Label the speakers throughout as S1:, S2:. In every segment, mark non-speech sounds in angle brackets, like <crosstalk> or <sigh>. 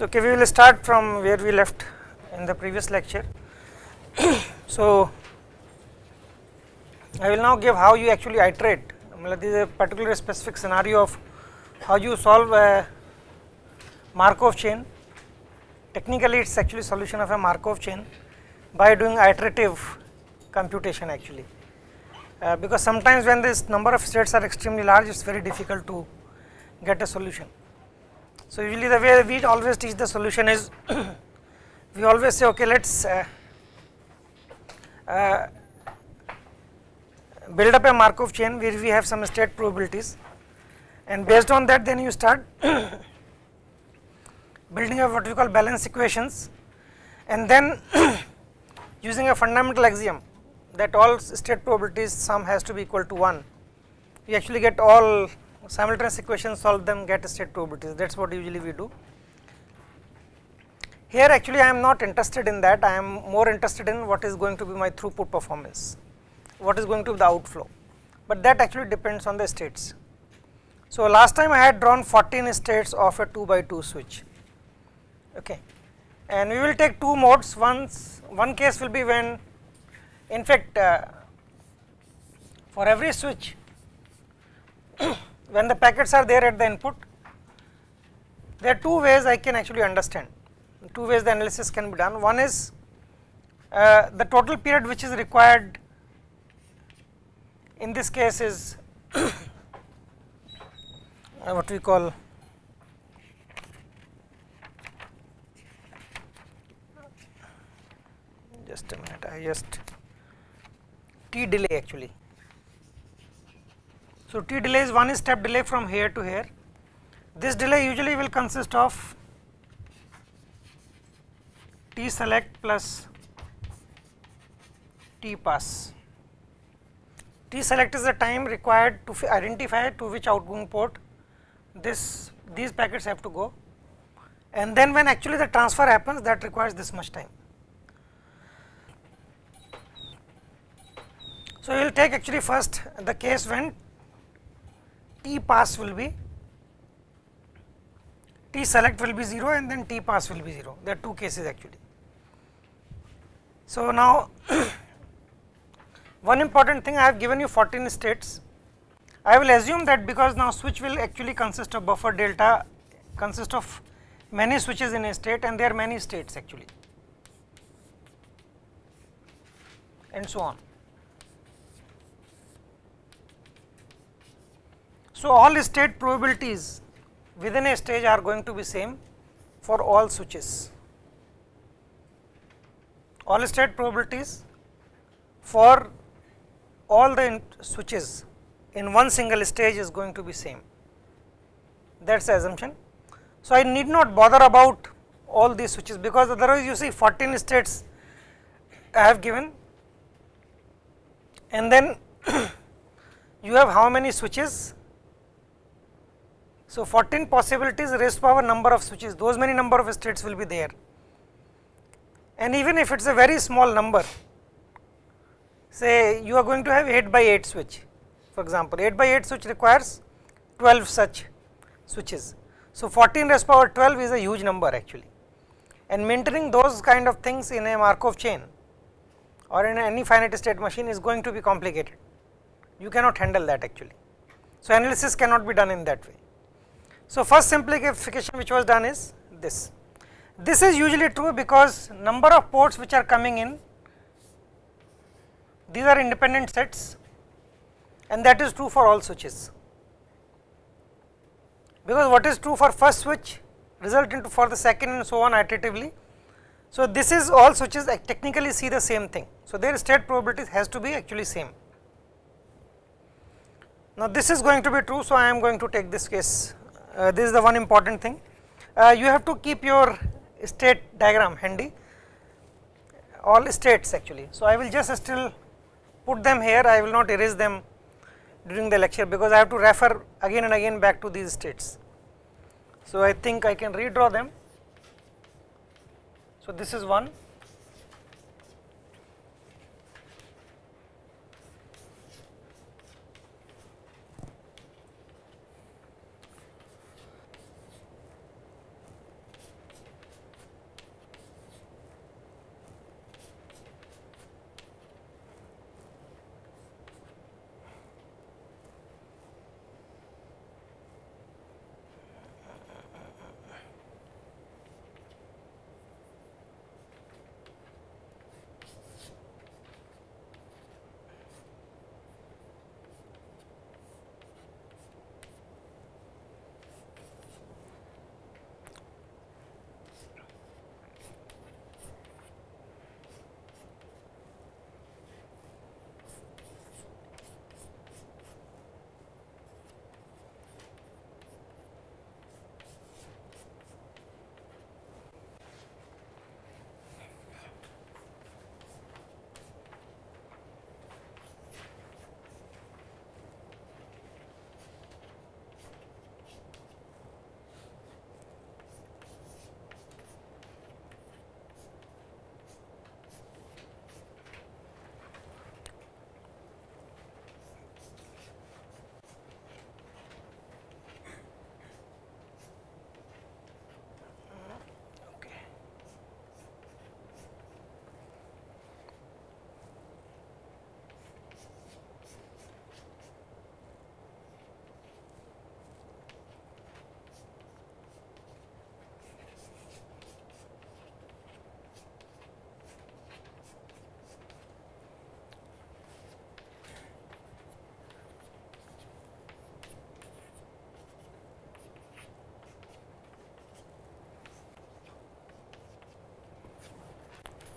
S1: So, okay, we will start from where we left in the previous lecture. <coughs> so, I will now give how you actually iterate. This is a particular specific scenario of how you solve a Markov chain. Technically, it is actually solution of a Markov chain by doing iterative computation actually. Uh, because sometimes when this number of states are extremely large, it is very difficult to get a solution. So, usually the way we always teach the solution is <coughs> we always say okay let us uh, uh, build up a Markov chain where we have some state probabilities. And based on that then you start <coughs> building up what we call balance equations. And then <coughs> using a fundamental axiom that all state probabilities sum has to be equal to 1 you actually get all simultaneous equations solve them get state probabilities. That is what usually we do. Here actually I am not interested in that. I am more interested in what is going to be my throughput performance what is going to be the outflow. But that actually depends on the states. So last time I had drawn 14 states of a 2 by 2 switch. Okay. And we will take two modes once one case will be when in fact uh, for every switch when the packets are there at the input there are two ways I can actually understand two ways the analysis can be done one is uh, the total period which is required in this case is <coughs> uh, what we call just a minute I just t delay actually. So, t delay is one step delay from here to here. This delay usually will consist of t select plus t pass. T select is the time required to identify to which outgoing port this these packets have to go and then when actually the transfer happens that requires this much time. So, we will take actually first the case when T pass will be T select will be 0 and then T pass will be 0 there are two cases actually. So, now <clears throat> one important thing I have given you 14 states I will assume that because now switch will actually consist of buffer delta consist of many switches in a state and there are many states actually and so on. So, all state probabilities within a stage are going to be same for all switches. All state probabilities for all the switches in one single stage is going to be same that is the assumption. So, I need not bother about all these switches because otherwise you see 14 states I have given and then <coughs> you have how many switches so, 14 possibilities raised power number of switches those many number of states will be there and even if it is a very small number say you are going to have 8 by 8 switch for example 8 by 8 switch requires 12 such switches. So, 14 raised power 12 is a huge number actually and maintaining those kind of things in a Markov chain or in any finite state machine is going to be complicated you cannot handle that actually. So, analysis cannot be done in that way. So, first simplification which was done is this. This is usually true because number of ports which are coming in, these are independent sets and that is true for all switches. Because what is true for first switch result into for the second and so on iteratively. So, this is all switches technically see the same thing. So, their state probabilities has to be actually same. Now, this is going to be true. So, I am going to take this case uh, this is the one important thing. Uh, you have to keep your state diagram handy, all states actually. So, I will just still put them here, I will not erase them during the lecture because I have to refer again and again back to these states. So, I think I can redraw them. So, this is one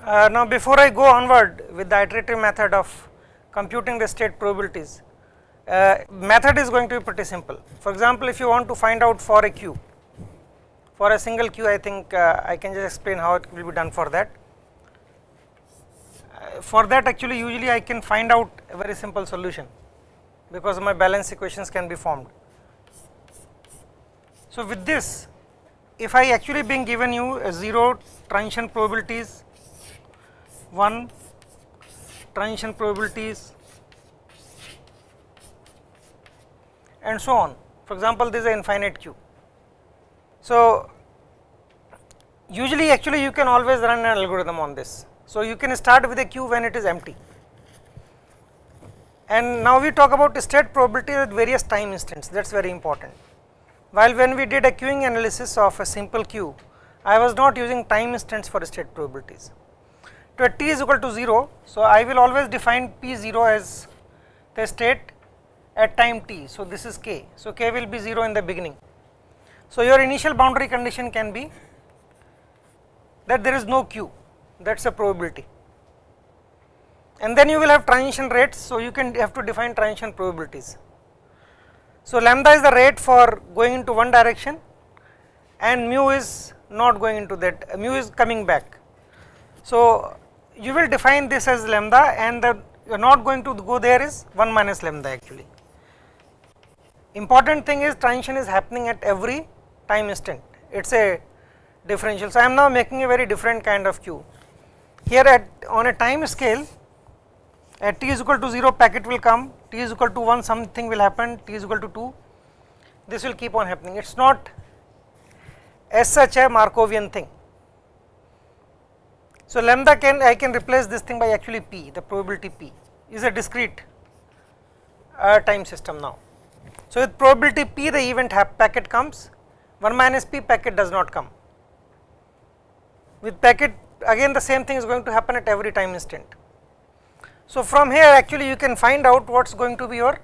S1: Uh, now, before I go onward with the iterative method of computing the state probabilities, uh, method is going to be pretty simple. For example, if you want to find out for a queue, for a single queue I think uh, I can just explain how it will be done for that. Uh, for that actually usually I can find out a very simple solution because my balance equations can be formed. So, with this if I actually being given you a 0 transition probabilities, 1 transition probabilities and so on. For example, this is an infinite queue. So, usually actually you can always run an algorithm on this. So, you can start with a queue when it is empty. And now we talk about state probability at various time instants that is very important. While when we did a queuing analysis of a simple queue, I was not using time instants for state probabilities. To t is equal to 0, so I will always define p0 as the state at time t. So, this is k. So, k will be 0 in the beginning. So, your initial boundary condition can be that there is no q that is a probability and then you will have transition rates. So, you can have to define transition probabilities. So, lambda is the rate for going into one direction and mu is not going into that mu is coming back. So, you will define this as lambda and the you are not going to go there is 1 minus lambda actually. Important thing is transition is happening at every time instant, it is a differential. So, I am now making a very different kind of queue. Here at on a time scale at t is equal to 0 packet will come, t is equal to 1 something will happen, t is equal to 2, this will keep on happening. It is not as such a Markovian thing. So, lambda can I can replace this thing by actually p, the probability p is a discrete uh, time system now. So, with probability p the event packet comes 1 minus p packet does not come. With packet again the same thing is going to happen at every time instant. So, from here actually you can find out what is going to be your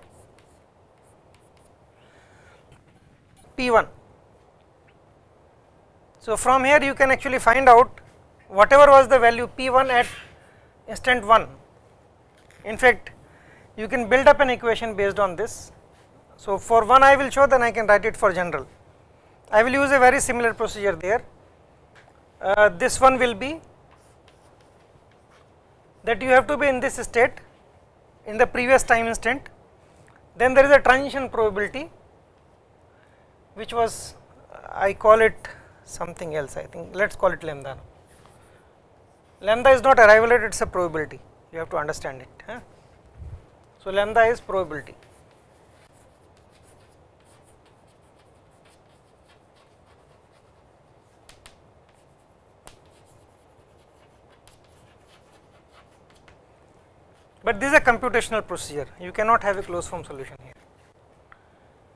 S1: P1. So, from here you can actually find out whatever was the value P1 at instant 1. In fact, you can build up an equation based on this. So, for 1 I will show then I can write it for general. I will use a very similar procedure there. Uh, this one will be that you have to be in this state in the previous time instant, then there is a transition probability which was I call it something else I think let us call it lambda. Lambda is not arrival rate it is a probability you have to understand it. Huh? So, lambda is probability. but this is a computational procedure you cannot have a closed form solution here.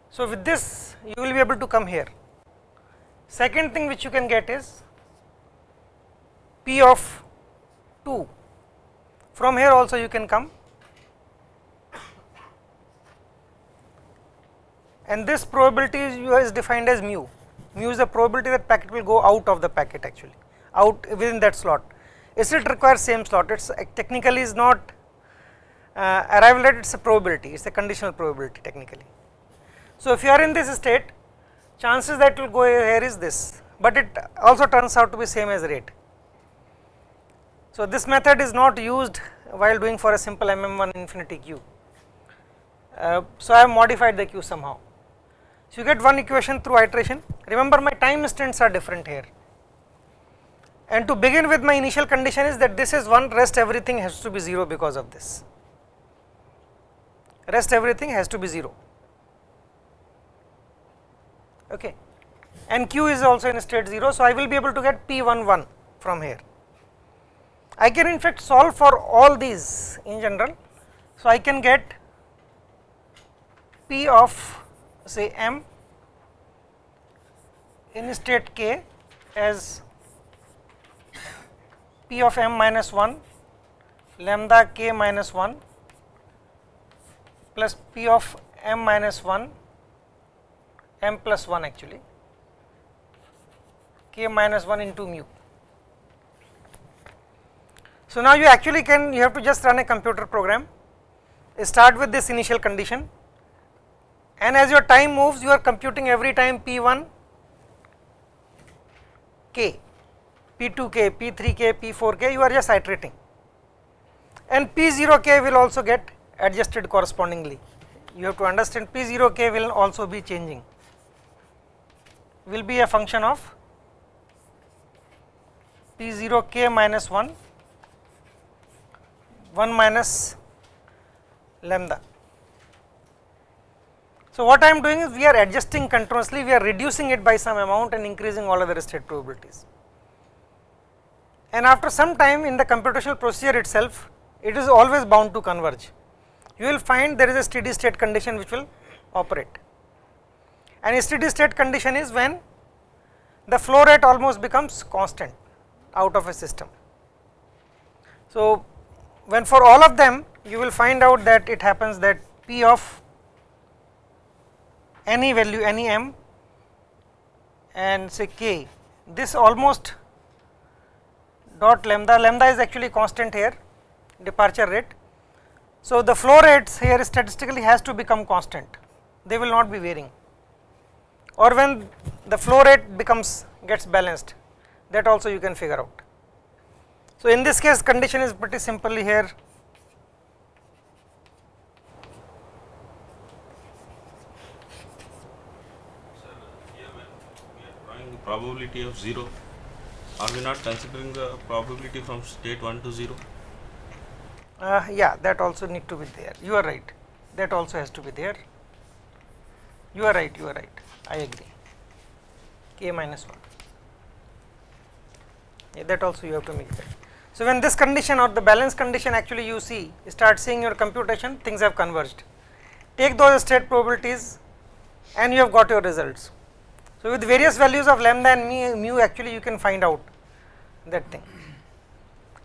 S1: So, with this you will be able to come here. Second thing which you can get is P of 2 from here also you can come. And this probability is, is defined as mu, mu is the probability that packet will go out of the packet actually. Out within that slot. It requires same slot? It is technically is not uh, arrival rate it is a probability, it is a conditional probability technically. So, if you are in this state chances that will go here is this, but it also turns out to be same as rate. So, this method is not used while doing for a simple MM1 infinity queue. Uh, so, I have modified the queue somehow. So, you get one equation through iteration, remember my time instants are different here. And to begin with my initial condition is that this is 1 rest everything has to be 0 because of this. Rest everything has to be 0 okay. And q is also in state 0 so i will be able to get p11 from here i can in fact solve for all these in general so i can get p of say m in state k as p of m minus 1 lambda k minus 1 plus p of m minus 1 m plus 1 actually k minus 1 into mu. So, now you actually can you have to just run a computer program. Start with this initial condition. And as your time moves you are computing every time P1 k, P2k, P3k, P4k you are just iterating. And P0k will also get adjusted correspondingly. You have to understand P0k will also be changing, will be a function of P0k minus 1, 1 minus lambda. So, what I am doing is we are adjusting continuously, we are reducing it by some amount and increasing all other state probabilities. And after some time in the computational procedure itself, it is always bound to converge. You will find there is a steady state condition which will operate. And a steady state condition is when the flow rate almost becomes constant out of a system. So, when for all of them you will find out that it happens that P of any value any m and say k this almost dot lambda lambda is actually constant here departure rate. So, the flow rates here statistically has to become constant they will not be varying or when the flow rate becomes gets balanced that also you can figure out. So, in this case condition is pretty simple here.
S2: Probability of 0 are we not considering the probability from state 1 to 0
S1: uh, yeah that also need to be there. You are right. That also has to be there. You are right you are right. I agree. K minus 1 yeah, that also you have to make that. So, when this condition or the balance condition actually you see start seeing your computation things have converged take those state probabilities and you have got your results. So, with various values of lambda and mu, mu actually you can find out that thing.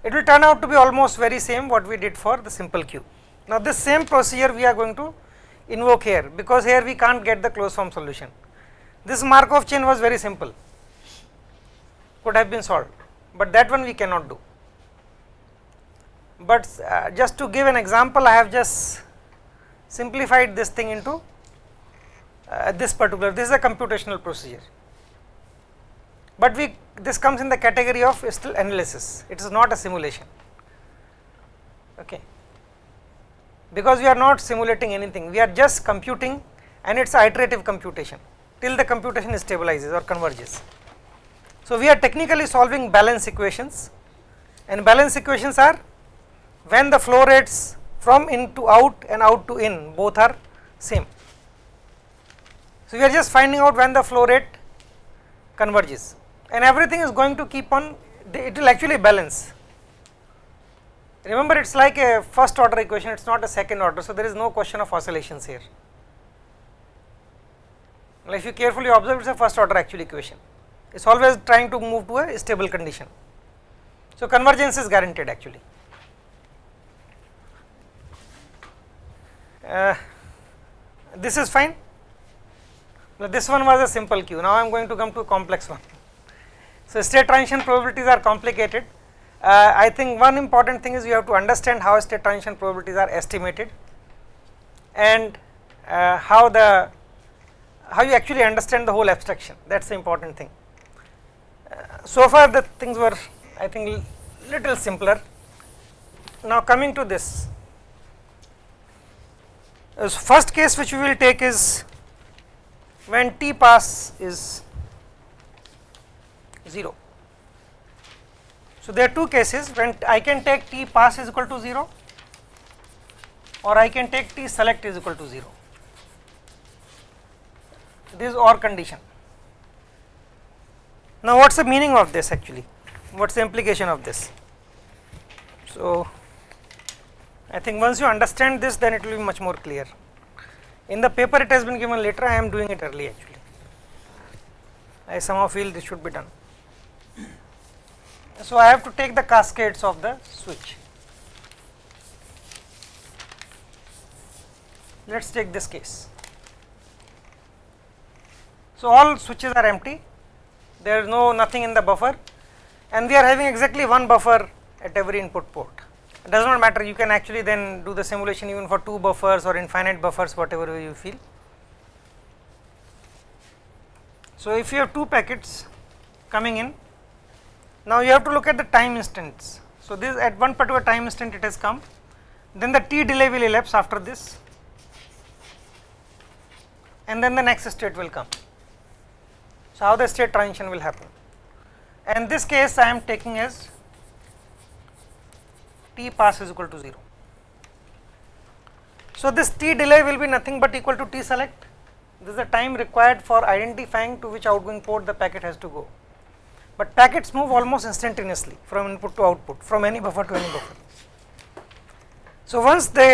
S1: It will turn out to be almost very same what we did for the simple Q. Now, this same procedure we are going to invoke here because here we can't get the closed form solution. This Markov chain was very simple, could have been solved, but that one we cannot do. But uh, just to give an example, I have just simplified this thing into uh, this particular this is a computational procedure. But we this comes in the category of still analysis. It is not a simulation. Okay. Because we are not simulating anything. We are just computing and it's iterative computation till the computation stabilizes or converges. So we are technically solving balance equations and balance equations are when the flow rates from in to out and out to in both are same so, we are just finding out when the flow rate converges and everything is going to keep on it will actually balance. Remember it is like a first order equation it is not a second order. So, there is no question of oscillations here. Well, if you carefully observe it is a first order actual equation it is always trying to move to a stable condition. So, convergence is guaranteed actually. Uh, this is fine now, this one was a simple Q, now I am going to come to a complex one. So, state transition probabilities are complicated. Uh, I think one important thing is you have to understand how state transition probabilities are estimated and uh, how the how you actually understand the whole abstraction that is the important thing. Uh, so far the things were I think little simpler. Now coming to this, uh, first case which we will take is when t pass is 0. So, there are two cases when I can take t pass is equal to 0 or I can take t select is equal to 0. This is OR condition. Now, what is the meaning of this actually? What is the implication of this? So, I think once you understand this then it will be much more clear. In the paper it has been given later, I am doing it early actually. I somehow feel this should be done. So, I have to take the cascades of the switch. Let us take this case. So, all switches are empty, there is no nothing in the buffer and we are having exactly one buffer at every input port. It does not matter, you can actually then do the simulation even for two buffers or infinite buffers, whatever you feel. So, if you have two packets coming in, now you have to look at the time instants. So, this at one particular time instant it has come, then the t delay will elapse after this and then the next state will come. So, how the state transition will happen? And this case I am taking as t pass is equal to 0. So, this t delay will be nothing but equal to t select. This is the time required for identifying to which outgoing port the packet has to go. But packets move almost instantaneously from input to output, from any buffer to any buffer. So, once the,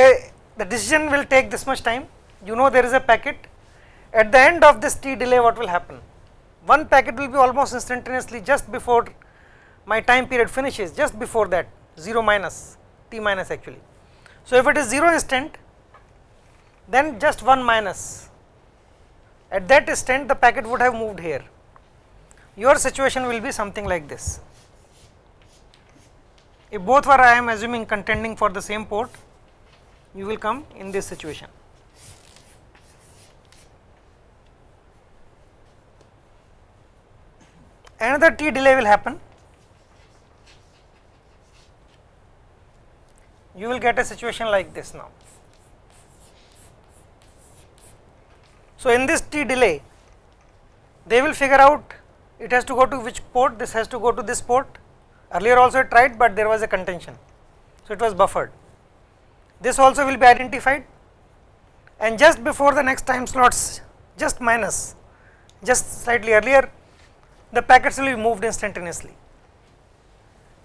S1: the decision will take this much time, you know there is a packet, at the end of this t delay what will happen? One packet will be almost instantaneously just before my time period finishes, just before that 0 minus, t minus actually. So, if it is 0 instant, then just 1 minus, at that instant the packet would have moved here. Your situation will be something like this. If both were I am assuming contending for the same port, you will come in this situation. Another t delay will happen. You will get a situation like this now. So, in this t delay, they will figure out it has to go to which port, this has to go to this port. Earlier also it tried, but there was a contention. So, it was buffered. This also will be identified and just before the next time slots, just minus, just slightly earlier, the packets will be moved instantaneously.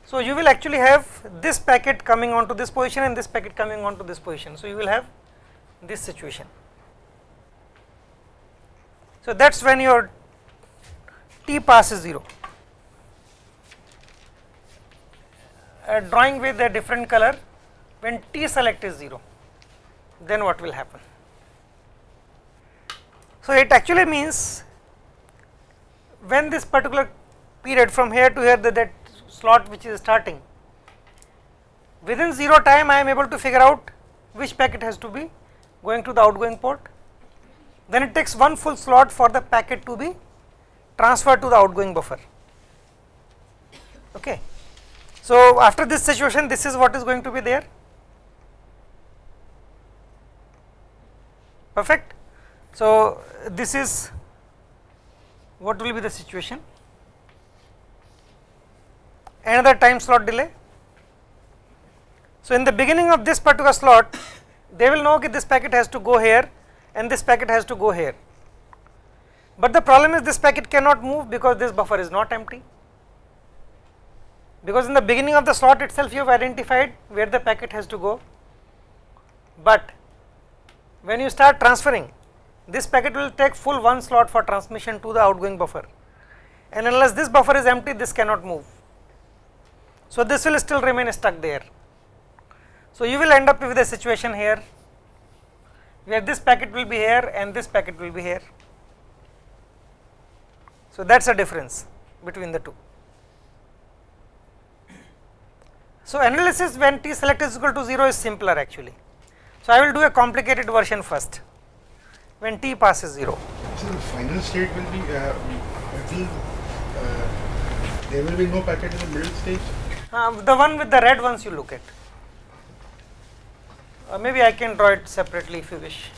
S1: So, you will actually have this packet coming onto this position and this packet coming onto this position. So, you will have this situation. So, that is when your t pass is 0. A drawing with a different color when t select is 0 then what will happen. So, it actually means when this particular period from here to here the, that slot which is starting. Within 0 time I am able to figure out which packet has to be going to the outgoing port. Then it takes one full slot for the packet to be transferred to the outgoing buffer. Okay. So after this situation this is what is going to be there. Perfect. So this is what will be the situation another time slot delay. So in the beginning of this particular slot they will know that this packet has to go here and this packet has to go here. But the problem is this packet cannot move because this buffer is not empty. Because in the beginning of the slot itself you have identified where the packet has to go. But when you start transferring this packet will take full one slot for transmission to the outgoing buffer. And unless this buffer is empty this cannot move. So, this will still remain stuck there. So, you will end up with a situation here where this packet will be here and this packet will be here. So, that is a difference between the two. So, analysis when t select is equal to 0 is simpler actually. So, I will do a complicated version first when t passes 0.
S3: So the final state will be, uh, will, uh, there will be no packet in the middle stage?
S1: Um, the one with the red ones you look at. Uh, maybe I can draw it separately if you wish.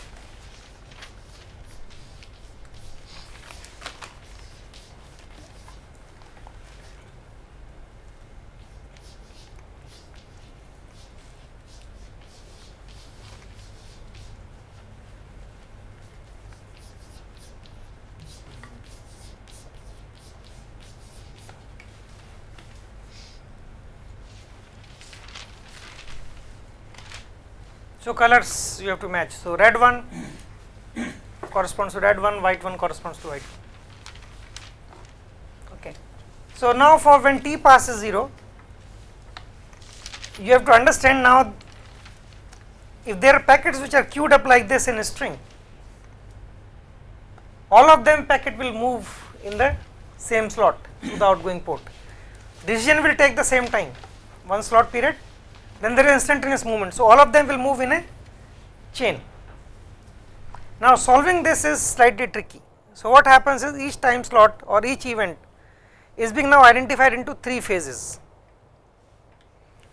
S1: So, colors you have to match. So, red one corresponds to red one, white one corresponds to white. Okay. So, now for when t passes 0, you have to understand now if there are packets which are queued up like this in a string, all of them packet will move in the same slot to the outgoing port. Decision will take the same time. one slot period, then there is instantaneous movement. So, all of them will move in a chain. Now, solving this is slightly tricky. So, what happens is each time slot or each event is being now identified into three phases.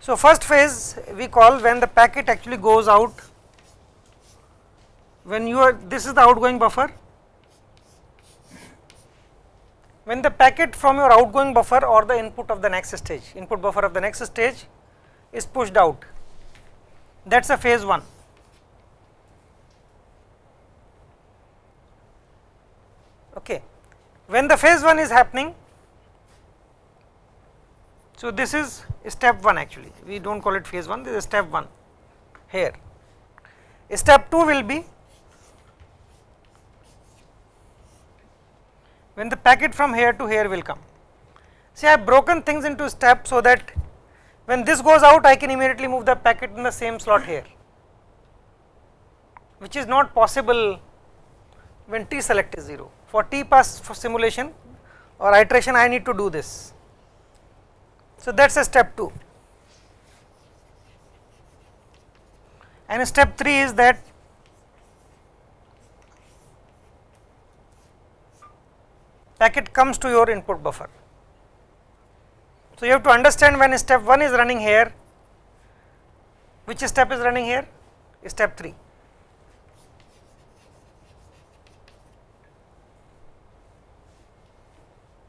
S1: So, first phase we call when the packet actually goes out, when you are this is the outgoing buffer, when the packet from your outgoing buffer or the input of the next stage, input buffer of the next stage is pushed out, that is a phase 1. Okay. When the phase 1 is happening, so this is step 1 actually, we do not call it phase 1, this is step 1 here. Step 2 will be when the packet from here to here will come. See I have broken things into steps so that when this goes out I can immediately move the packet in the same slot here, which is not possible when t select is 0. For t pass for simulation or iteration I need to do this. So, that is a step 2 and step 3 is that packet comes to your input buffer. So, you have to understand when step 1 is running here, which step is running here? Step 3.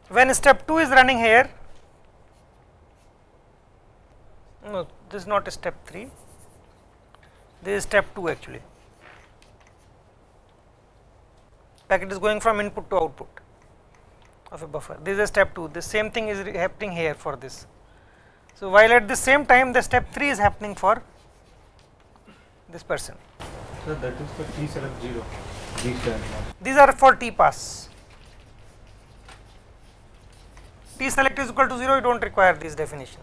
S1: When step 2 is running here, no, this is not step 3, this is step 2 actually. Packet is going from input to output of a buffer. This is step 2, the same thing is happening here for this. So, while at the same time the step 3 is happening for this person.
S3: So that is for T select 0, these times.
S1: These are for T pass. T select is equal to 0, you do not require this definition.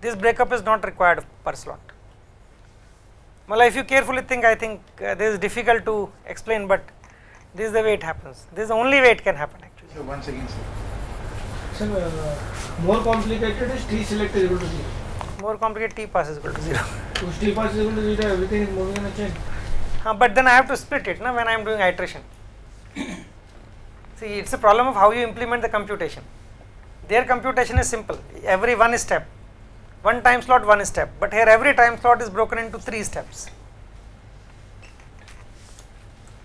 S1: This breakup is not required per slot. Well, if you carefully think, I think uh, this is difficult to explain, but this is the way it happens. This is the only way it can happen
S3: once again, sir.
S4: Sir, uh, more complicated is T select is equal to 0.
S1: More complicated T pass is equal to 0.
S4: If T pass is equal to 0, everything is moving in a chain.
S1: Uh, but then I have to split it na, when I am doing iteration. See, it is a problem of how you implement the computation. Their computation is simple, every one step, one time slot, one step, but here every time slot is broken into three steps.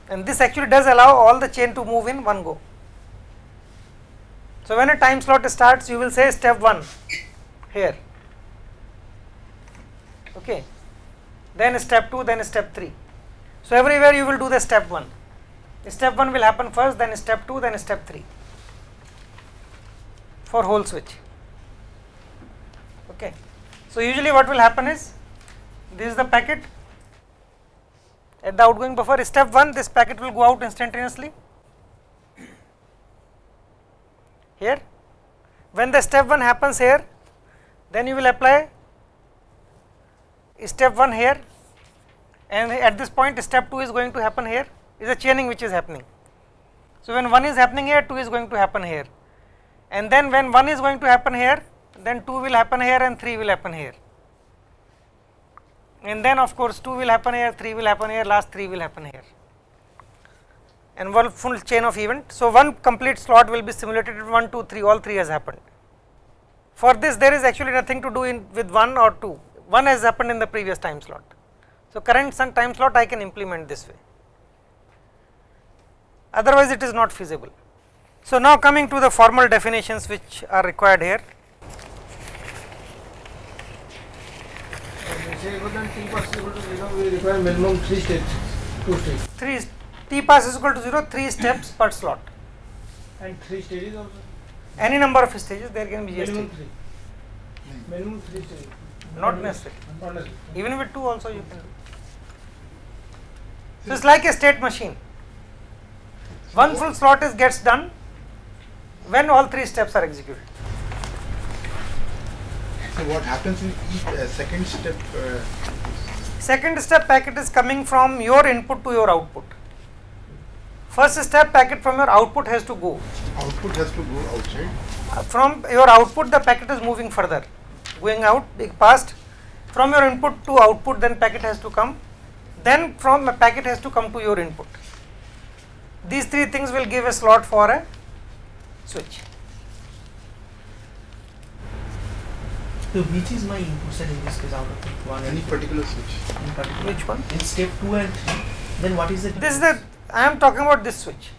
S1: And this actually does allow all the chain to move in one go. So, when a time slot starts, you will say step 1 here, okay. then step 2, then step 3. So, everywhere you will do the step 1. Step 1 will happen first, then step 2, then step 3 for whole switch. Okay. So, usually what will happen is this is the packet at the outgoing buffer step 1 this packet will go out instantaneously here. When the step 1 happens here then you will apply step 1 here. And at this point step 2 is going to happen here. Is a chaining which is happening. So, when 1 is happening here 2 is going to happen here. And then when 1 is going to happen here then 2 will happen here and 3 will happen here. And then of course 2 will happen here 3 will happen here last 3 will happen here and one full chain of event. So, one complete slot will be simulated in 1 2 3 all 3 has happened. For this there is actually nothing to do in with 1 or 2 1 has happened in the previous time slot. So, current time slot I can implement this way otherwise it is not feasible. So, now coming to the formal definitions which are required here.
S4: We say equal T pass to 0, we require minimum 3 steps, 2 steps
S1: 3 t pass is equal to 0 3 steps per slot
S4: and 3 stages also.
S1: any number of stages there can be
S4: Minimum
S1: GST
S4: 3. Minimum 3 stages.
S1: not necessary
S4: Not necessary.
S1: even with 2 also you can do. So, it is like a state machine one full slot is gets done when all 3 steps are executed.
S3: So what happens in each uh, second step? Uh,
S1: Second step packet is coming from your input to your output. First step packet from your output has to go.
S3: output has to go outside.
S1: Uh, From your output the packet is moving further. going out being passed from your input to output then packet has to come then from a packet has to come to your input. These three things will give a slot for a switch.
S5: So which is my input set in this case out of it? One
S3: Any particular switch.
S5: in particular?
S1: Which one?
S5: In step 2 and 3, then what is it?
S1: This is the I am talking about this switch.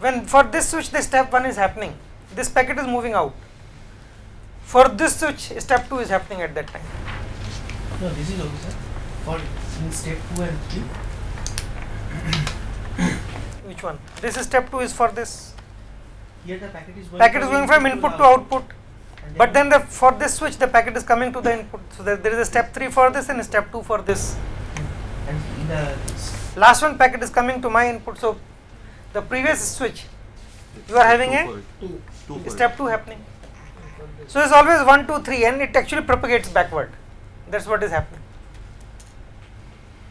S1: When for this switch the step 1 is happening, this packet is moving out. For this switch step 2 is happening at that time.
S5: No, this is okay sir. For in step 2 and 3, <coughs>
S1: Which one? This is step 2 is for this.
S5: here the packet is going
S1: Packet is going from input to output.
S5: and
S1: But then the for this switch the packet is coming to the input. So there, there is a step 3 for this and a step 2 for this.
S5: and in the
S1: Last one packet is coming to my input. So the previous switch you are having a
S4: Two.
S2: Two
S1: step 2 happening. So it's always 1, 2, 3 and it actually propagates backward. That's what is happening.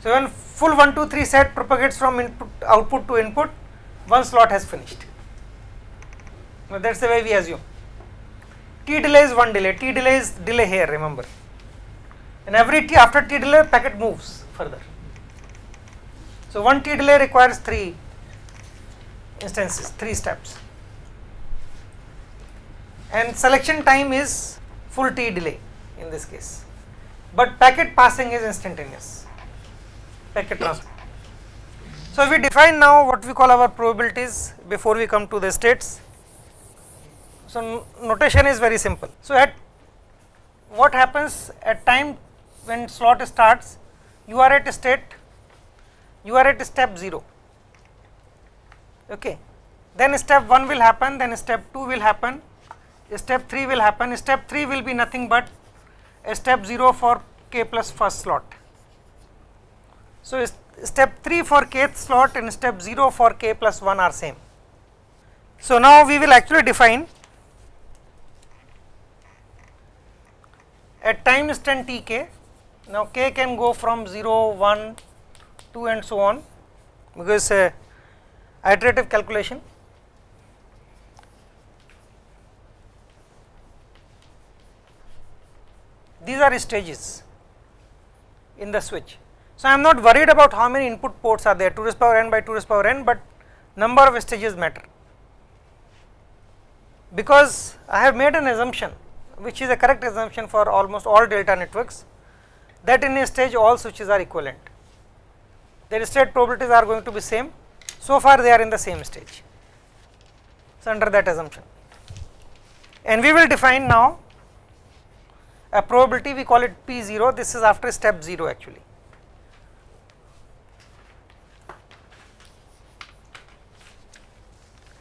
S1: So when full 1, 2, 3 set propagates from input output to input, one slot has finished. Now that's the way we assume. T delay is one delay. T delay is delay here, remember. And every T after T delay packet moves further. So one T delay requires three instances, three steps. And selection time is full T delay in this case. But packet passing is instantaneous. Packet transfer. So we define now what we call our probabilities before we come to the states. So notation is very simple. So at what happens at time when slot starts, you are at a state, you are at step 0. Okay. Then step 1 will happen, then step 2 will happen, step 3 will happen, step 3 will be nothing but a step 0 for k plus first slot. So step 3 for kth slot and step 0 for k plus 1 are same. So now we will actually define at time instant tk, now k can go from 0, 1, 2 and so on because uh, iterative calculation. These are stages in the switch. So I am not worried about how many input ports are there 2 raised power n by 2 raised power n, but number of stages matter. Because I have made an assumption which is a correct assumption for almost all delta networks that in a stage all switches are equivalent. Their state probabilities are going to be same. So far they are in the same stage. So under that assumption. And we will define now a probability we call it P0 this is after step 0 actually.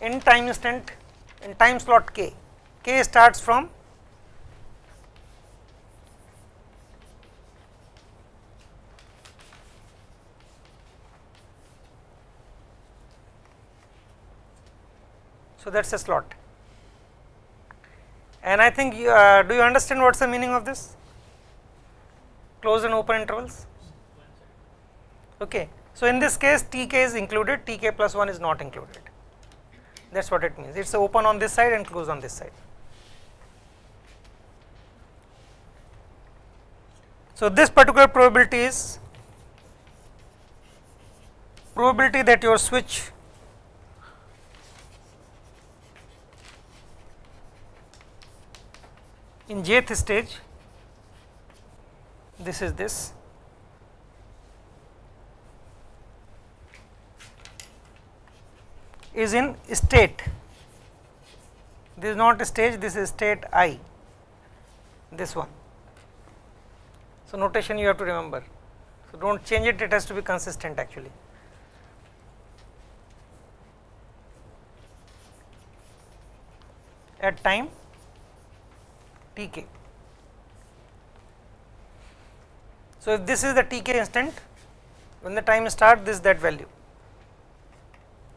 S1: In time instant in time slot k, k starts from so that is a slot. And I think you, uh, do you understand what is the meaning of this? Closed and open intervals? Okay. So in this case tk is included. Tk plus 1 is not included. That is what it means. It is open on this side and closed on this side. So this particular probability is probability that your switch in jth stage this is this. Is in state. This is not a stage this is state i. This one. So notation you have to remember. So don't change it it has to be consistent actually. At time tk. So, if this is the tk instant when the time start this that value.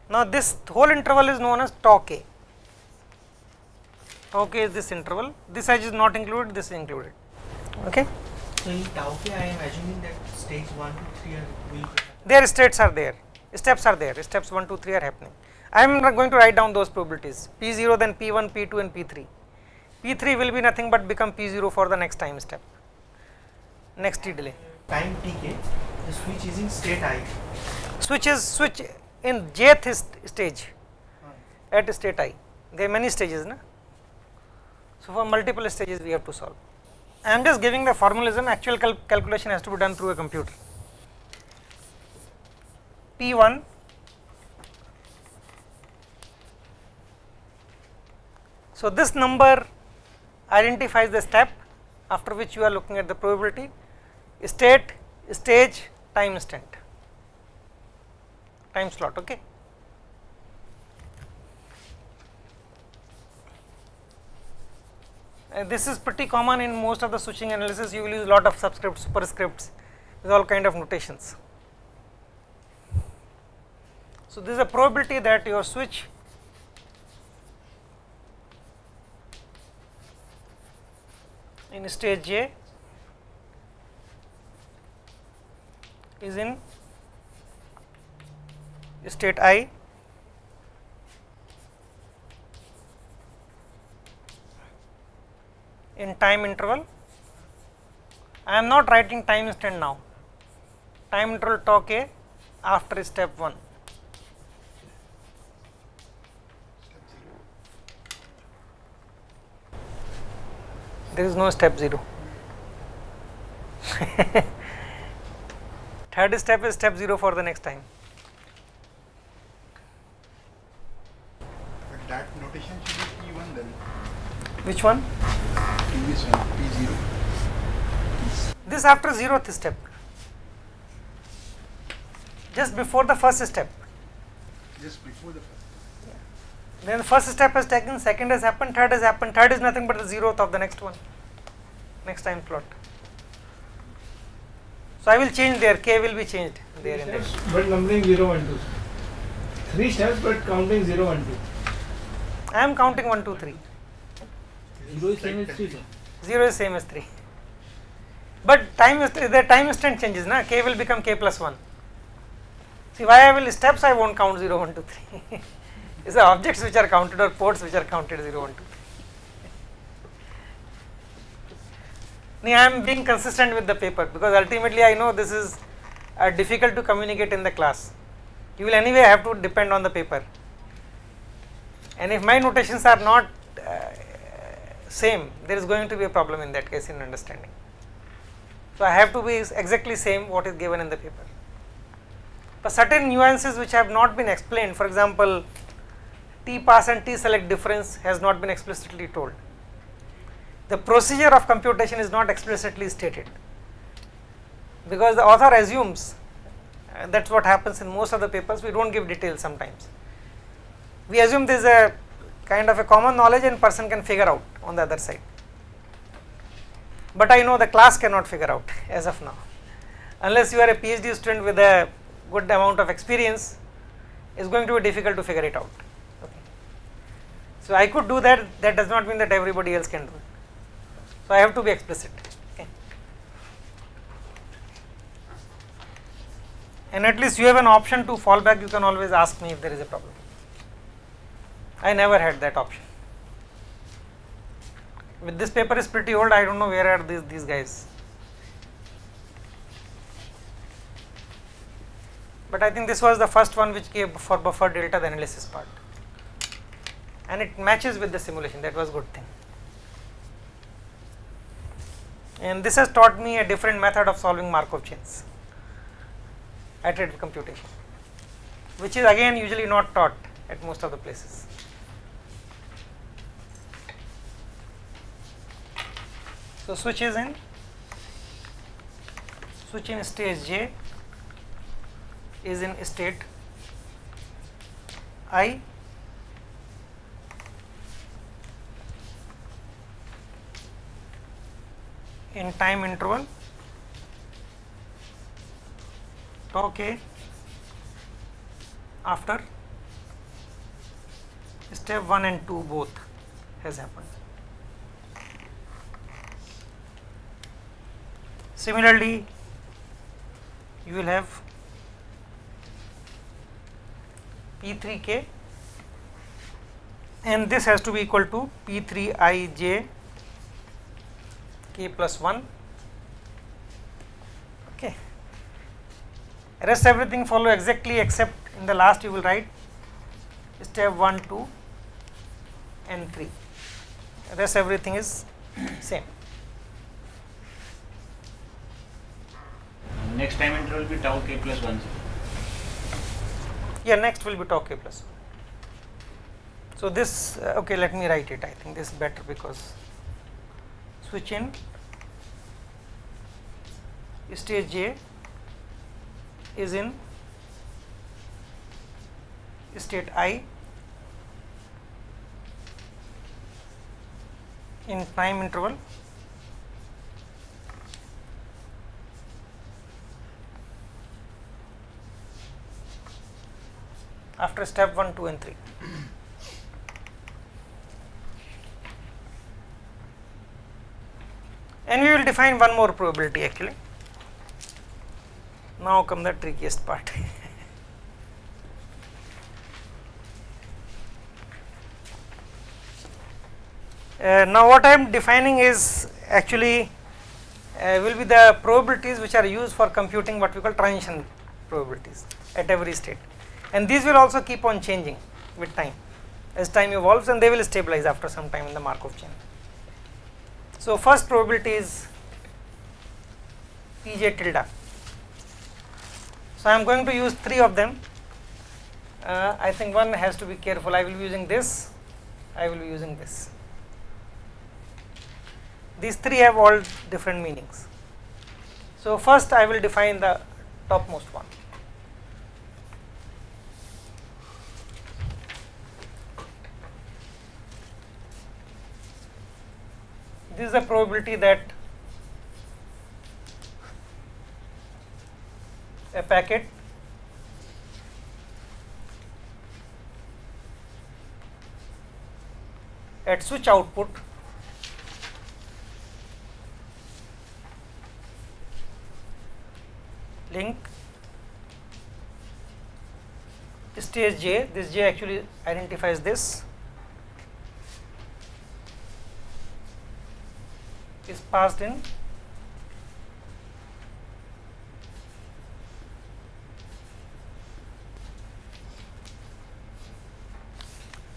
S1: Now, this whole interval is known as tau k. Tau k is this interval, this edge is not included, this is included. Okay.
S5: So in tau k, I am assuming that stage 1 to 3 are will
S1: Their states are there, steps are there, steps 1, 2, 3 are happening. I am going to write down those probabilities P0, then P1, P2 and P3. P3 will be nothing but become P0 for the next time step, next T delay.
S5: Time tk, the switch is in state i.
S1: Switch is switch in jth st- stage hmm. at state i. There are many stages, na? So for multiple stages we have to solve. I am just giving the formalism. Actual cal- calculation has to be done through a computer. P1 So this number identifies the step after which you are looking at the probability, state, stage, time instant, time slot. Okay. And this is pretty common in most of the switching analysis. You will use lot of subscripts, superscripts, with all kind of notations. So this is a probability that your switch in stage J is in state I in time interval. I am not writing time instant now. Time interval tau k after step 1. There is no step 0. <laughs> Third step is step 0 for the next time.
S3: But that notation should be P1 then.
S1: Which one?
S3: Previous one, P0.
S1: This after 0th step. Just before the first step.
S3: Just before the first.
S1: Then the first step has taken, second has happened, third has happened, third is nothing but the zeroth of the next one, next time plot. So I will change there, k will be changed there
S4: Three
S1: and there.
S4: steps, but numbering 0, 1, 2. Three steps, but counting 0, 1, 2.
S1: I am counting 1, 2, 3.
S4: 0 is same as 3, sir.
S1: 0 is same as 3. But time is the time instant changes, na? k will become k plus 1. See why I will steps I won't count 0, 1, 2, 3. <laughs> It's the objects which are counted or ports which are counted 0, 1, 2, 3. I am being consistent with the paper because ultimately I know this is uh, difficult to communicate in the class. You will anyway have to depend on the paper. And if my notations are not uh, same, there is going to be a problem in that case in understanding. So I have to be exactly same what is given in the paper. But certain nuances which have not been explained, for example, T pass and T select difference has not been explicitly told. The procedure of computation is not explicitly stated because the author assumes uh, that's what happens in most of the papers we don't give details sometimes. We assume there is a kind of a common knowledge and person can figure out on the other side. But I know the class cannot figure out <laughs> as of now. Unless you are a PhD student with a good amount of experience, it's going to be difficult to figure it out. So I could do that, that does not mean that everybody else can do it. So I have to be explicit. Okay. And at least you have an option to fall back, you can always ask me if there is a problem. I never had that option. With this paper is pretty old, I don't know where are these, these guys. But I think this was the first one which gave for buffer delta the analysis part. And it matches with the simulation, that was good thing. And this has taught me a different method of solving Markov chains, iterative computation, which is again usually not taught at most of the places. So switch is in, switch in stage J is in state I in time interval. Tau k after. Step 1 and 2 both has happened. Similarly, you will have P3k and this has to be equal to P3ij k plus 1 okay. Rest everything follow exactly except in the last you will write step 1 2 and 3 rest everything is same.
S6: Next time interval will be tau k plus 1.
S1: yeah next will be tau k plus 1 so this uh, okay let me write it. I think this is better because switch in. Stage j is in. State i in time interval. After step 1 2 and 3 and we will define one more probability actually. Now come the trickiest part. <laughs> Uh, now what I am defining is actually uh, will be the probabilities which are used for computing what we call transition probabilities at every state. And these will also keep on changing with time. As time evolves and they will stabilize after some time in the Markov chain. So first probability is Pj tilde. So I am going to use three of them. Uh, I think one has to be careful. I will be using this. I will be using this. These three have all different meanings. So first I will define the topmost one. This is the probability that a packet at switch output link stage j this j actually identifies this is passed in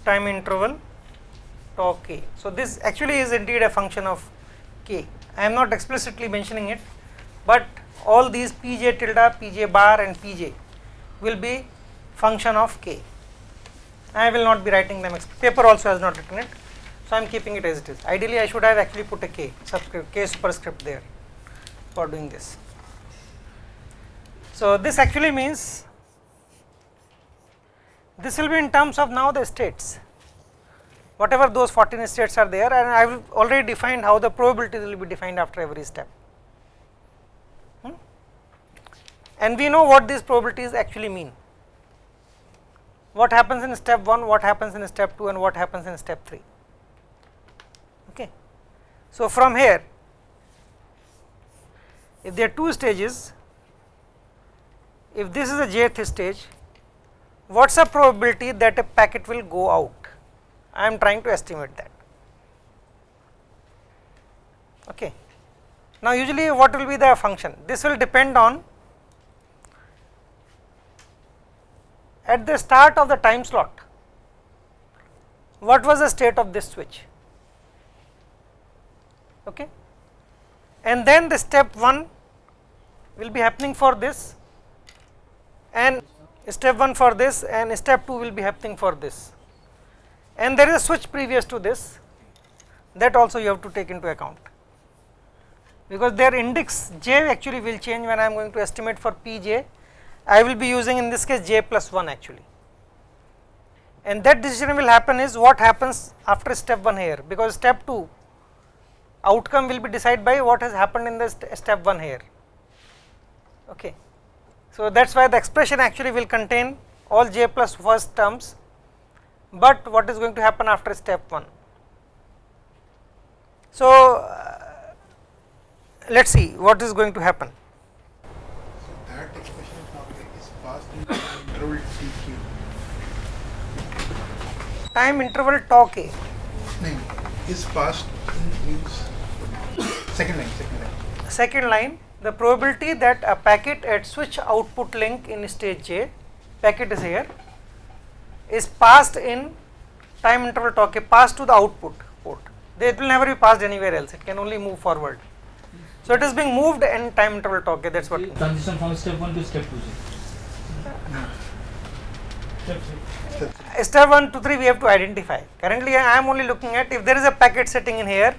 S1: time interval tau k. So, this actually is indeed a function of k. I am not explicitly mentioning it, but all these pj tilde, pj bar and pj will be function of k. I will not be writing them, paper also has not written it. So, I am keeping it as it is. Ideally, I should have actually put a k subscript, k superscript there for doing this. So, this actually means this will be in terms of now the states whatever those 14 states are there and I have already defined how the probabilities will be defined after every step. Hmm? And we know what these probabilities actually mean. What happens in step 1, what happens in step 2 and what happens in step 3. So, from here if there are two stages, if this is a jth stage, what is the probability that a packet will go out? I am trying to estimate that. Okay. Now, usually what will be the function? This will depend on at the start of the time slot, what was the state of this switch? Okay. And then the step 1 will be happening for this and step 1 for this and step 2 will be happening for this. And there is a switch previous to this that also you have to take into account. Because their index j actually will change when I am going to estimate for pj I will be using in this case j plus 1 actually. And that decision will happen is what happens after step 1 here. Because step 2 outcome will be decided by what has happened in the st step 1 here okay so that is why the expression actually will contain all j plus first terms but what is going to happen after step 1. So, uh, let us see what is going to happen.
S3: So that expression is passed into interval TQ.
S1: time interval tau k
S3: No, is passed in means second line, second line.
S1: second line the probability that a packet at switch output link in stage j packet is here is passed in time interval tau k passed to the output port it will never be passed anywhere else it can only move forward so it is being moved in time interval tau k that's what
S6: Transition from step 1 to step 2. Step 3.
S1: step 1 to 3 we have to identify currently i am only looking at if there is a packet sitting in here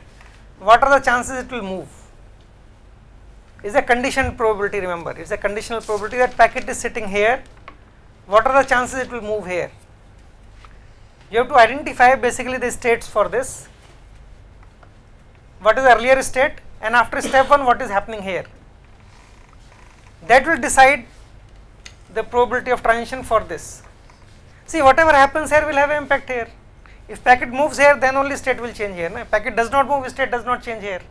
S1: what are the chances it will move? Is a condition probability remember it's a conditional probability that packet is sitting here. What are the chances it will move here? You have to identify basically the states for this. What is the earlier state? And after step 1 what is happening here? That will decide the probability of transition for this. See whatever happens here will have impact here. If packet moves here then only state will change here. No? Packet does not move state does not change here.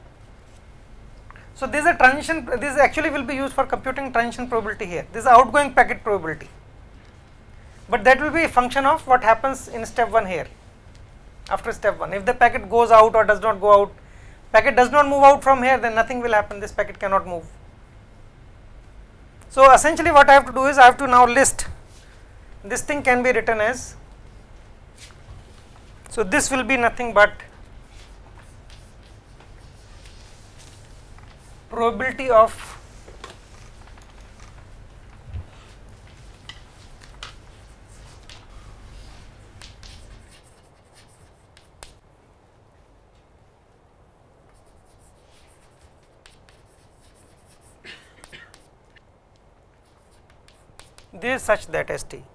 S1: So this is a transition this actually will be used for computing transition probability here. This is outgoing packet probability. But that will be a function of what happens in step 1 here after step 1. If the packet goes out or does not go out packet does not move out from here then nothing will happen this packet cannot move. So essentially what I have to do is I have to now list this thing can be written as so this will be nothing but probability of this such that st I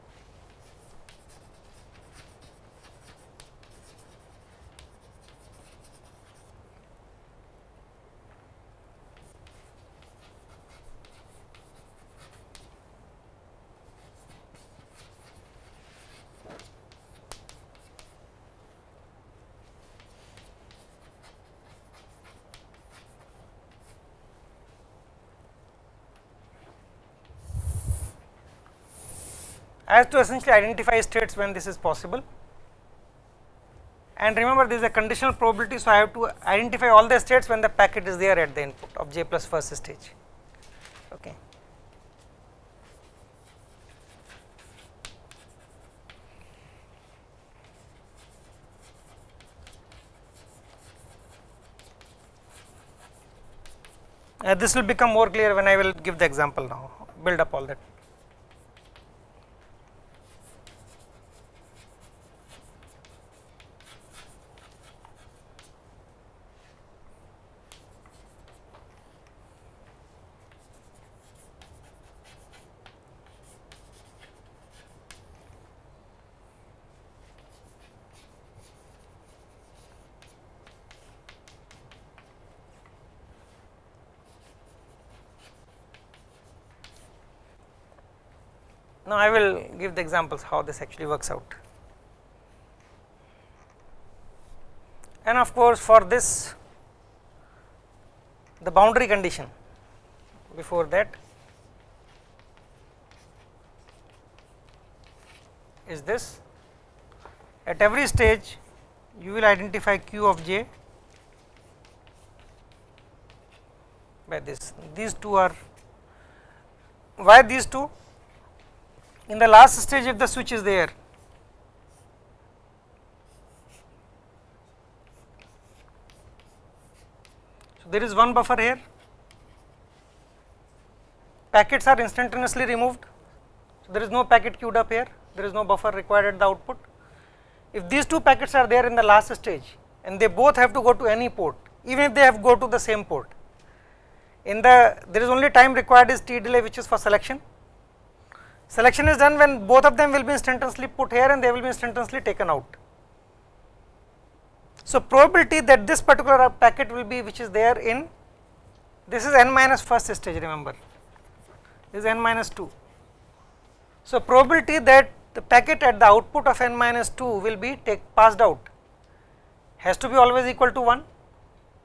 S1: have to essentially identify states when this is possible and remember this is a conditional probability so I have to identify all the states when the packet is there at the input of j plus first stage okay. Uh, this will become more clear when I will give the example now build up all that. Now I will give the examples how this actually works out. And of course for this the boundary condition. Before that is this. At every stage you will identify q of j by this. These two are why these two in the last stage if the switch is there. So there is one buffer here. Packets are instantaneously removed. So there is no packet queued up here. There is no buffer required at the output. If these two packets are there in the last stage and they both have to go to any port even if they have go to the same port in the there is only time required is t delay which is for selection Selection is done when both of them will be instantaneously put here and they will be instantaneously taken out. So, probability that this particular packet will be which is there in this is n minus first stage remember this is n minus 2. So, probability that the packet at the output of n minus 2 will be take passed out has to be always equal to 1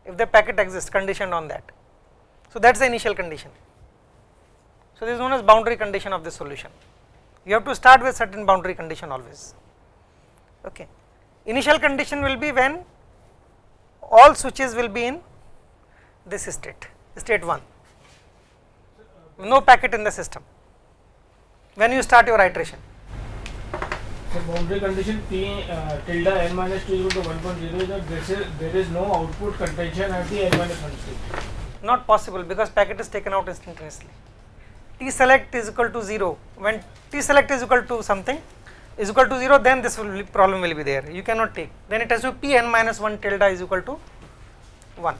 S1: if the packet exists conditioned on that. So, that is the initial condition. So, this is known as boundary condition of the solution. You have to start with certain boundary condition always. Okay. initial condition will be when all switches will be in this state, state 1, no packet in the system when you start your iteration.
S4: So boundary condition P uh, tilde n minus 2 equal to 1.0 is that there is, there is no output contention at the n minus 1 stage.
S1: Not possible because packet is taken out instantaneously. T select is equal to 0. When T select is equal to something is equal to 0 then this will be, problem will be there. You cannot take. Then it has to be Pn minus 1 tilde is equal to 1.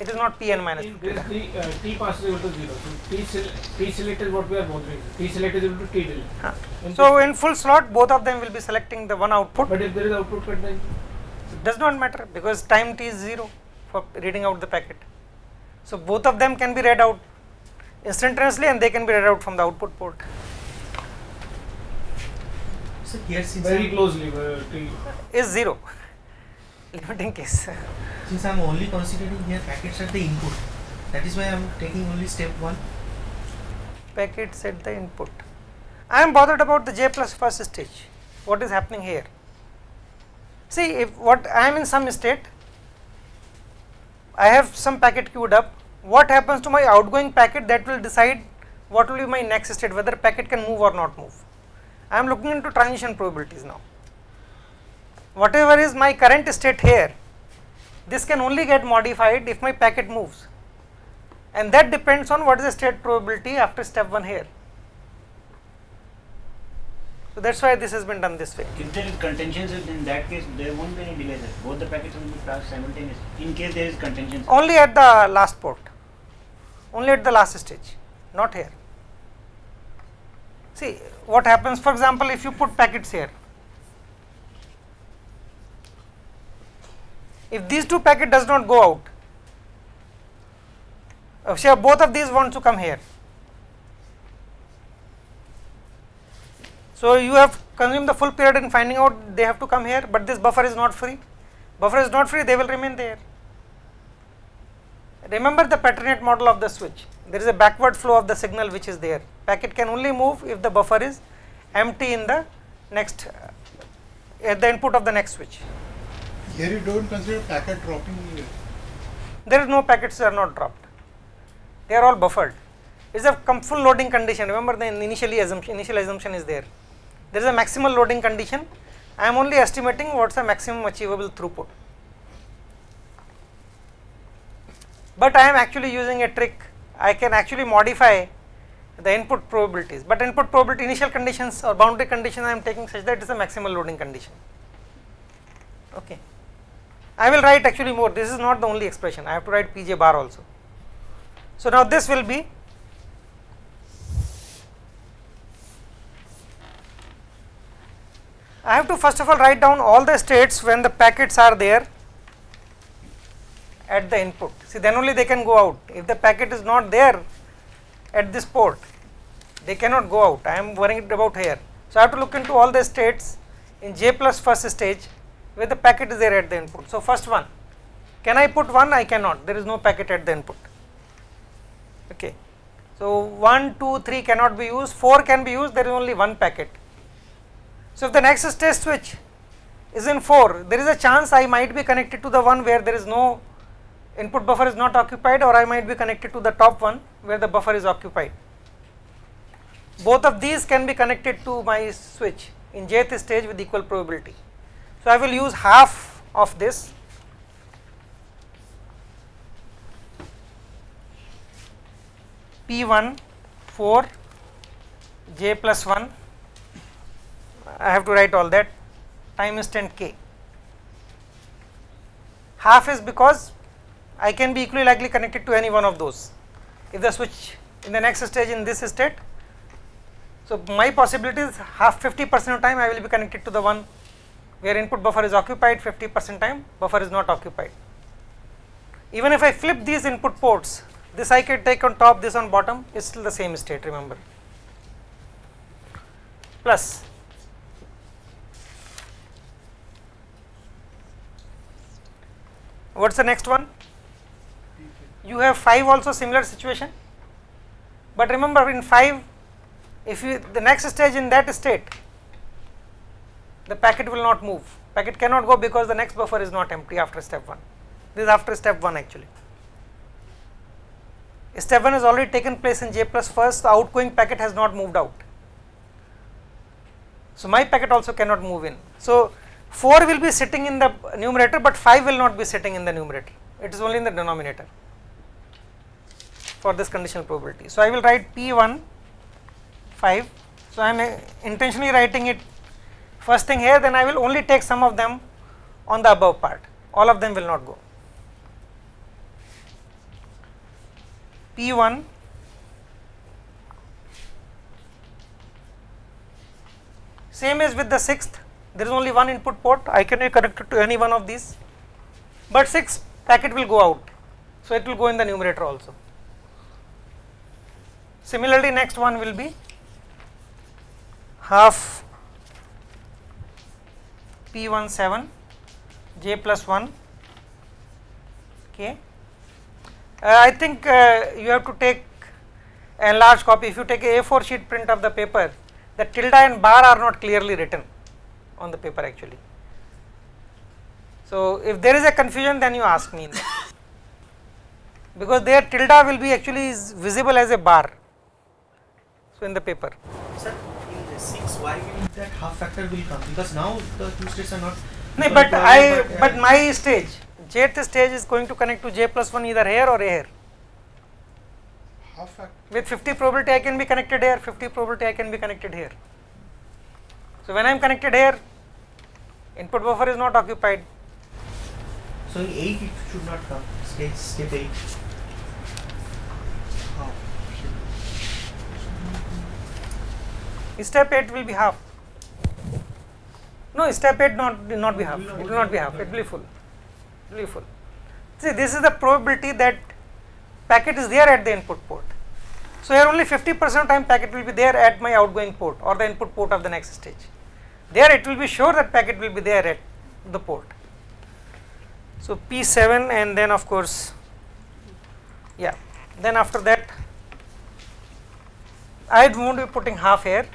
S1: It is not Pn minus 1
S4: There is
S1: tilde.
S4: T, uh, T pass is equal to 0. So T, sel T select is what we are bothering. T select is equal to T tilde.
S1: Huh. So in full slot both of them will be selecting the one output.
S4: But if there is output contention,
S1: It does not matter because time t is 0 for reading out the packet. So both of them can be read out instantaneously and they can be read out from the output port.
S5: So here since
S4: very
S5: I'm,
S4: closely uh,
S1: Is 0 <laughs> limiting case.
S5: since I'm only considering here packets at the input, that is why I'm taking only step one.
S1: Packets at the input. I am bothered about the j plus first stage. What is happening here? See if what I am in some state, I have some packet queued up. What happens to my outgoing packet that will decide what will be my next state whether packet can move or not move. I am looking into transition probabilities now. Whatever is my current state here, this can only get modified if my packet moves and that depends on what is the state probability after step 1 here. So that is why this has been done this way.
S6: If there is contention, in that case there won't be any delay. Sir. Both the packets will be passed simultaneously. In case there is contention.
S1: Only at the last port, only at the last stage, not here. See what happens for example if you put packets here. If these two packet does not go out, uh, say both of these want to come here. So you have consumed the full period in finding out they have to come here, but this buffer is not free. Buffer is not free, they will remain there. Remember the patternate model of the switch. There is a backward flow of the signal which is there. Packet can only move if the buffer is empty in the next uh, at the input of the next switch.
S3: Here you don't consider packet dropping.
S1: There is no packets are not dropped. They are all buffered. It is a full loading condition. Remember the initially assumption initial assumption is there. There is a maximal loading condition. I am only estimating what's the maximum achievable throughput. But I am actually using a trick. I can actually modify the input probabilities. But input probability initial conditions or boundary conditions I am taking such that it is a maximal loading condition. Okay. I will write actually more. This is not the only expression. I have to write pj bar also. So now this will be I have to first of all write down all the states when the packets are there at the input. See then only they can go out. If the packet is not there at this port, they cannot go out. I am worrying about here. So I have to look into all the states in J plus first stage where the packet is there at the input. So first one, can I put one? I cannot. There is no packet at the input. Okay. So 1, 2, 3 cannot be used, 4 can be used, there is only one packet. So if the next stage switch is in 4, there is a chance I might be connected to the one where there is no input buffer is not occupied or I might be connected to the top one where the buffer is occupied. Both of these can be connected to my switch in jth stage with equal probability. So I will use half of this P1 4 j plus 1 I have to write all that time instant k. Half is because I can be equally likely connected to any one of those. If the switch in the next stage in this state, so my possibility is half 50 percent of time I will be connected to the one where input buffer is occupied, 50 percent time buffer is not occupied. Even if I flip these input ports, this I can take on top, this on bottom, is still the same state, remember. Plus What's the next one? You have 5 also similar situation, but remember in 5, if you the next stage in that state, the packet will not move. packet cannot go because the next buffer is not empty after step 1 this is after step 1 actually. Step 1 has already taken place in j plus first. The outgoing packet has not moved out. So my packet also cannot move in. So 4 will be sitting in the numerator but 5 will not be sitting in the numerator. It is only in the denominator for this conditional probability. So i will write p1 5 so i am intentionally writing it first thing here then I will only take some of them on the above part. All of them will not go. P1 same as with the sixth. There is only one input port. I can be connected to any one of these. But 6 packet will go out. So it will go in the numerator also. Similarly next one will be half P17 j plus 1 okay. Uh, I think uh, you have to take a large copy if you take a A4 sheet print of the paper the tilde and bar are not clearly written on the paper actually. So, if there is a confusion then you ask me <laughs> because their tilde will be actually is visible as a bar in the paper.
S5: Sir, in the 6, why will that half factor will come? Because now the two states are not.
S1: No, but
S5: to
S1: I
S5: other,
S1: but my stage jth stage is going to connect to j plus 1 either here or here.
S3: Half factor.
S1: With 50 probability I can be connected here, 50 probability I can be connected here. So when I am connected here, input buffer is not occupied.
S5: So in 8 it should not come. Stage step 8.
S3: Half.
S1: Step 8 will be half. No, step 8 not not be half. It will not be half. It will be full. It will be full. See, this is the probability that packet is there at the input port. So here only 50 percent time packet will be there at my outgoing port or the input port of the next stage. There it will be sure that packet will be there at the port. So P7 and then of course, yeah, then after that I won't be putting half here,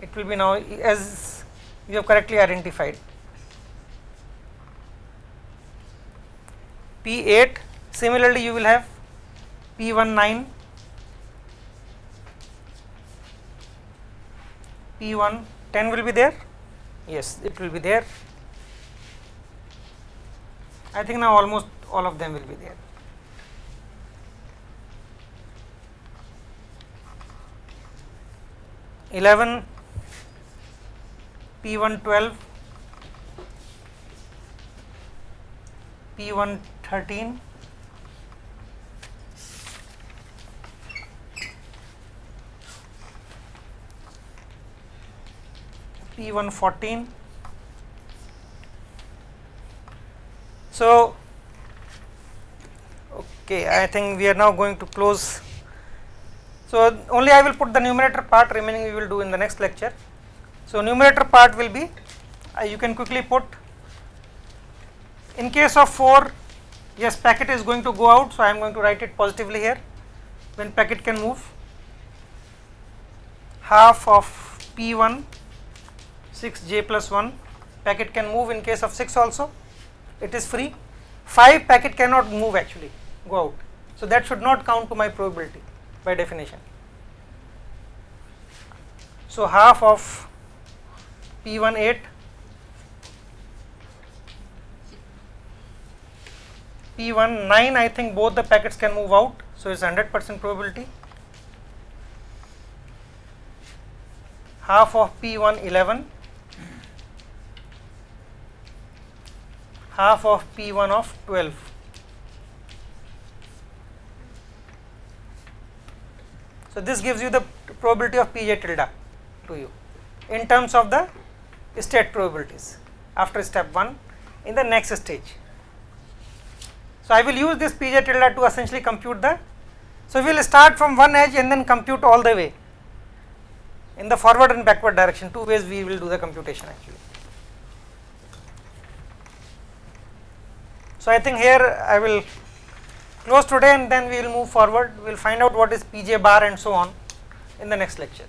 S1: it will be now as you have correctly identified. P8 similarly you will have P19 P1 10 will be there. Yes it will be there. I think now almost all of them will be there. Eleven P one twelve P one thirteen P one fourteen. So, okay, I think we are now going to close. So, only I will put the numerator part remaining we will do in the next lecture. So, numerator part will be uh, you can quickly put. In case of 4 yes packet is going to go out. So, I am going to write it positively here when packet can move. Half of P1 6 j plus 1 packet can move in case of 6 also. It is free. 5 packet cannot move actually go out. So that should not count to my probability by definition. So half of p1 8 p1 9 i think both the packets can move out so it's 100 percent probability. Half of p1 11 half of P1 of 12. So, this gives you the probability of Pj tilde to you. In terms of the state probabilities after step 1 in the next stage. So, I will use this Pj tilde to essentially compute the, so we will start from one edge and then compute all the way in the forward and backward direction two ways we will do the computation actually. So, I think here I will close today and then we will move forward, we will find out what is Pj bar and so on in the next lecture.